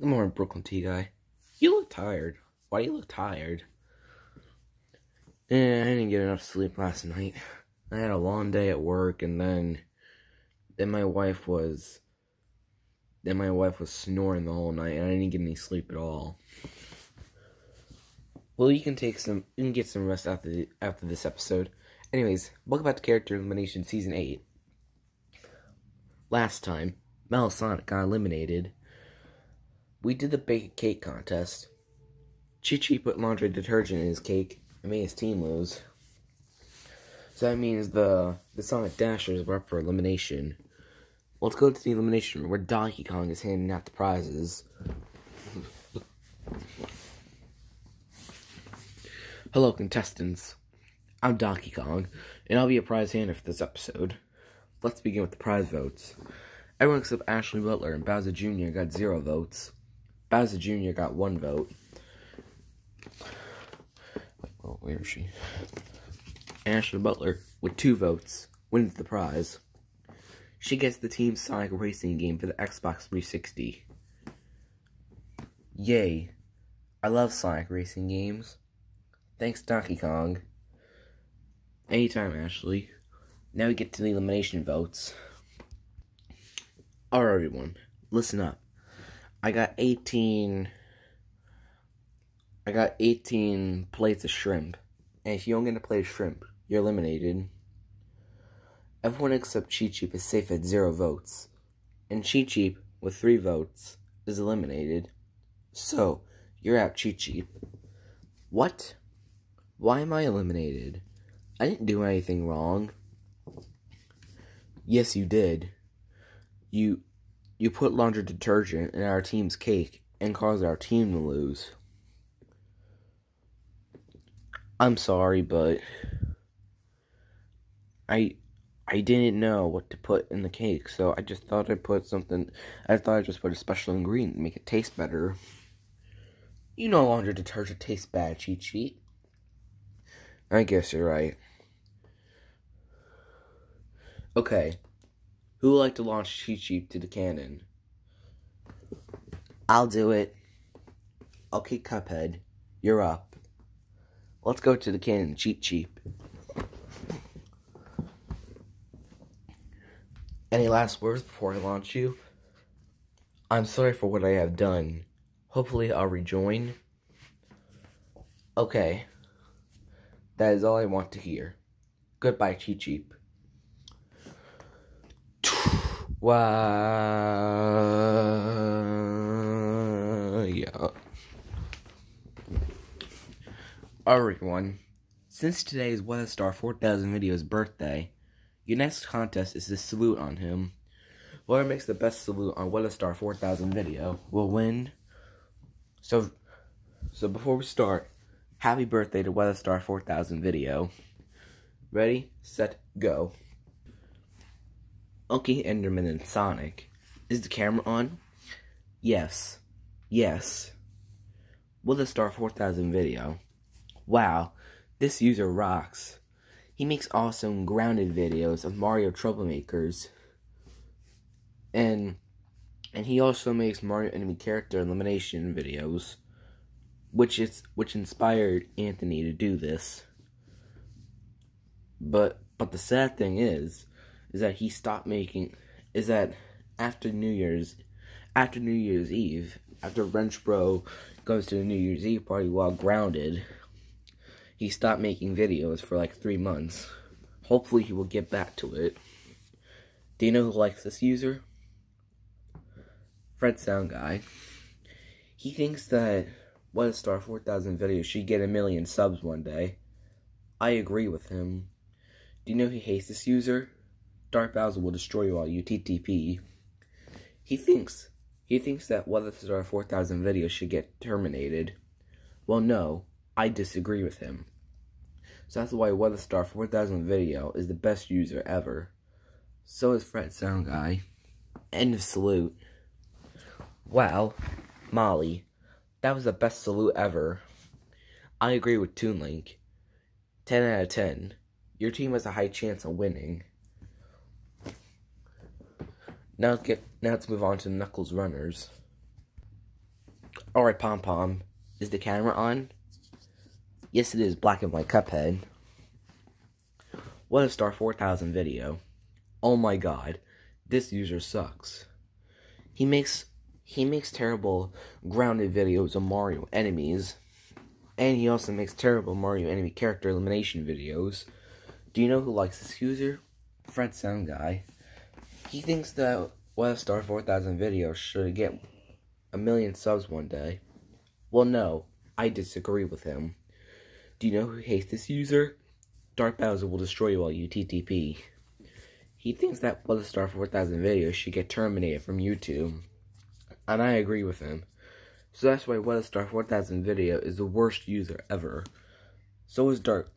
Good morning, Brooklyn Tea Guy. You look tired. Why do you look tired? Eh, I didn't get enough sleep last night. I had a long day at work, and then, then my wife was, then my wife was snoring the whole night, and I didn't get any sleep at all. Well, you can take some, you can get some rest after the, after this episode. Anyways, welcome back to Character Elimination Season Eight. Last time, Melisonic got eliminated we did the bake a cake contest. Cheep Cheep put laundry detergent in his cake and made his team lose. So that means the the Sonic Dashers were up for elimination. Let's go to the elimination room where Donkey Kong is handing out the prizes. Hello, contestants. I'm Donkey Kong, and I'll be a prize hander for this episode. Let's begin with the prize votes. Everyone except Ashley Butler and Bowser Jr. got zero votes. Bowser Jr. got one vote. Well, where is she? Ashley Butler with two votes wins the prize. She gets the Team Sonic racing game for the Xbox 360. Yay. I love Sonic racing games. Thanks, Donkey Kong. Anytime, Ashley. Now we get to the elimination votes. Alright, everyone, listen up. I got 18 I got 18 plates of shrimp. And if you don't get a plate of shrimp, you're eliminated. Everyone except Cheep Cheep is safe at zero votes. And Cheep Cheep, with three votes, is eliminated. So, you're out, Cheep Cheep. What? Why am I eliminated? I didn't do anything wrong. Yes, you did. You you put laundry detergent in our team's cake and caused our team to lose. I'm sorry, but I I didn't know what to put in the cake, so I just thought I'd put something. I thought I'd just put a special ingredient to make it taste better. You know, laundry detergent tastes bad, Cheep Cheep. I guess you're right. Okay, who would like to launch Cheep to the cannon? I'll do it. Okay, Cuphead, you're up. Let's go to the cannon, Cheep Cheep. Any last words before I launch you? I'm sorry for what I have done. Hopefully I'll rejoin. Okay. That is all I want to hear. Goodbye, Cheep Cheep. Wow. Yeah. Everyone, since today is Weather Star 4000 Video's birthday, your next contest is to salute on him. Whoever makes the best salute on Weather Star 4000 Video will win. So, so before we start, happy birthday to Weather Star 4000 Video. Ready, set, go. Okay, Enderman and Sonic. Is the camera on? Yes. Yes. Will Star 4000 video. Wow, this user rocks. He makes awesome grounded videos of Mario troublemakers. And and he also makes Mario enemy character elimination videos, which is which inspired Anthony to do this. But but the sad thing is is that he stopped making is that after New Year's after New Year's Eve, after Wrench Bro goes to the New Year's Eve party while grounded, he stopped making videos for like three months. Hopefully he will get back to it. Do you know who likes this user? Fred Sound Guy. He thinks that What a Star 4000 video should get a million subs one day. I agree with him. Do you know he hates this user? Dark Bowser will destroy you all, you TTP. He thinks, he thinks that Weather Star 4000 video should get terminated. Well, no, I disagree with him. So that's why Weather Star 4000 video is the best user ever. So is Fred Sound Guy. End of salute. Wow, Molly, that was the best salute ever. I agree with Toon Link. 10 out of 10. Your team has a high chance of winning. Now let's get now let's move on to Knuckles Runners. Alright, Pom Pom. Is the camera on? Yes, it is. Black and white Cuphead. What a Star 4000 video. Oh my god. This user sucks. He makes he makes terrible grounded videos of Mario enemies. And he also makes terrible Mario enemy character elimination videos. Do you know who likes this user? Fred Sound Guy. He thinks that a Star 4000 video should get a million subs one day. Well, no, I disagree with him. Do you know who hates this user? Dark Bowser will destroy you all, you TTP. He thinks that a Star 4000 video should get terminated from YouTube. And I agree with him. So that's why a Star 4000 video is the worst user ever. So is Dark.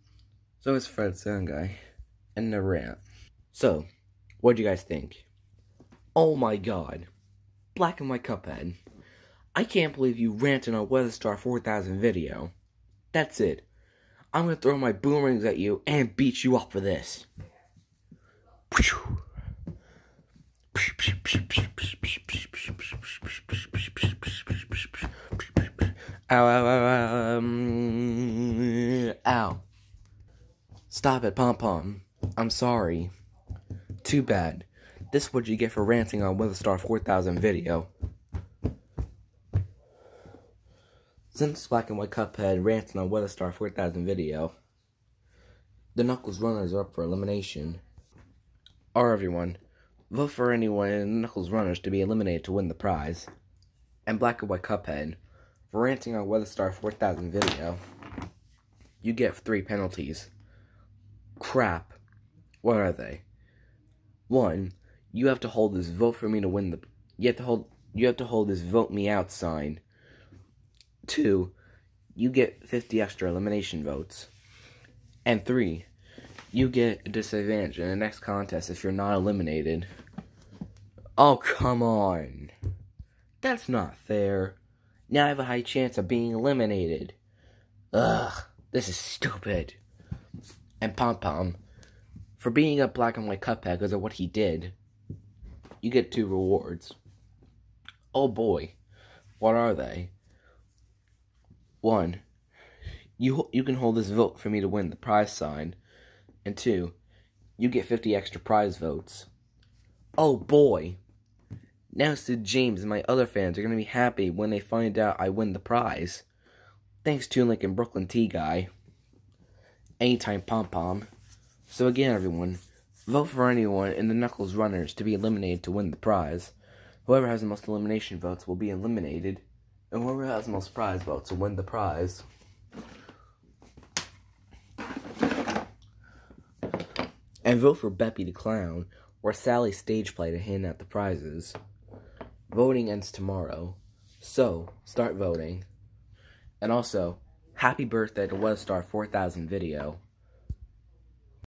So is Fred Sound Guy. And the. So, what do you guys think? Oh my god. Black and white Cuphead. I can't believe you ranted on Weather Star 4000 video. That's it. I'm gonna throw my boomerangs at you and beat you up for this. Ow, ow, ow, um, ow. Stop it, Pom Pom. I'm sorry. Too bad. This is what you get for ranting on Weatherstar 4000 video. Since Black and White Cuphead ranting on Weatherstar 4000 video, the Knuckles Runners are up for elimination. Or everyone, vote for anyone in Knuckles Runners to be eliminated to win the prize. And Black and White Cuphead, for ranting on Weatherstar 4000 video, you get three penalties. Crap. What are they? One, you have to hold this vote for me to win the you have to hold you have to hold this vote me out sign. Two, you get 50 extra elimination votes. And three, you get a disadvantage in the next contest if you're not eliminated. Oh, come on. That's not fair. Now I have a high chance of being eliminated. Ugh, this is stupid. And Pom Pom, for being a black and white Cuphead because of what he did, you get two rewards. Oh boy, what are they? One, you you can hold this vote for me to win the prize sign, and two, you get fifty extra prize votes. Oh boy, now Sid James and my other fans are gonna be happy when they find out I win the prize. Thanks to Lincoln Brooklyn Tea guy. Anytime pom pom. So again, everyone, vote for anyone in the Knuckles Runners to be eliminated to win the prize. Whoever has the most elimination votes will be eliminated, and whoever has the most prize votes will win the prize. And vote for Beppy the Clown or Sally stage play to hand out the prizes. Voting ends tomorrow, so start voting. And also, happy birthday to What a Star 4000 video.